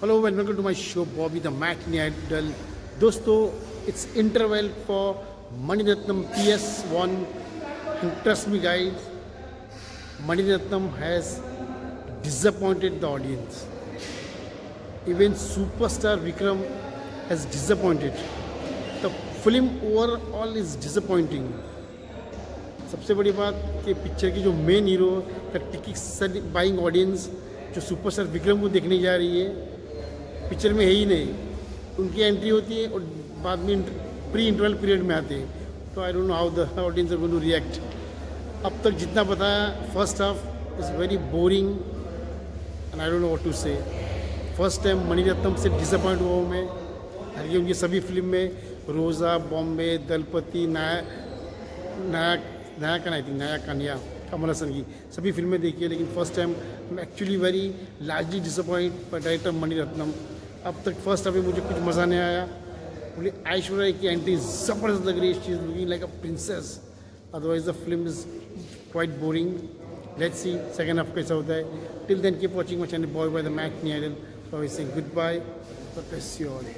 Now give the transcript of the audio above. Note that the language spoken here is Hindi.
Hello welcome to my show Bobby the मैकनेडल दोस्तों it's interval for Mani Ratnam P S one trust me guys Mani Ratnam has disappointed the audience even superstar Vikram has disappointed the film overall is disappointing सबसे बड़ी बात कि पिक्चर की जो मेन हीरो बाइंग ऑडियंस जो सुपरस्टार विक्रम को देखने जा रही है पिक्चर में है ही नहीं। उनकी एंट्री होती है और बाद में प्री इंटरवल पीरियड में आते हैं। तो I don't know how the audience are going to react अब तक जितना बताया first half is very boring and I don't know what to say first time Mani Ratnam से डिसअपॉइंट हुआ हूँ मैं। हालाँकि उनकी सभी फ़िल्म में रोज़ा, बॉम्बे, दलपति नायक नायक नया कन आई थिंक नया कन्या कमल हसन की सभी फ़िल्में देखी है, लेकिन first time actually very largely disappoint director Mani Ratnam. अब तक फ़र्स्ट अभी मुझे कुछ मज़ा नहीं आया। बोली ऐश्वर्या की एंट्री ज़बरदस्त लग रही है she is looking like a princess otherwise the film is quite boring let's see second half कैसा होता है। Till then keep watching my channel bye bye the मैक नियर आइडल so I say good bye you all